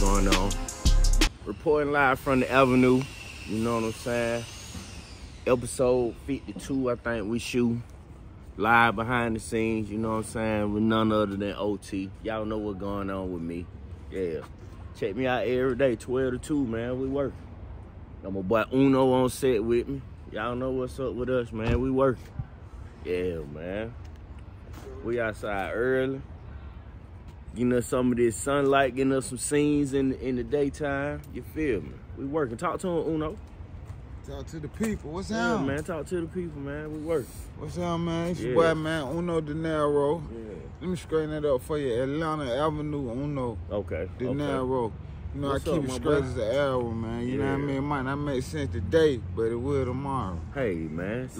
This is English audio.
Going on. Reporting live from the Avenue. You know what I'm saying? Episode 52, I think we shoot. Live behind the scenes, you know what I'm saying? With none other than OT. Y'all know what's going on with me. Yeah. Check me out every day, 12 to 2, man. We work. Got my boy Uno on set with me. Y'all know what's up with us, man. We work. Yeah, man. We outside early. Getting us some of this sunlight, getting us some scenes in in the daytime. You feel me? We working. Talk to him, Uno. Talk to the people. What's Yeah, up, man. Talk to the people, man. We work. What's up, man? It's your Yeah. boy, man. Uno De Niro. Yeah. Let me straighten that up for you. Atlanta Avenue Uno Okay. De okay. Niro. You know, What's I keep up, it my straight as an arrow, man. You know what I mean? It might not make sense today, but it will tomorrow. Hey, man.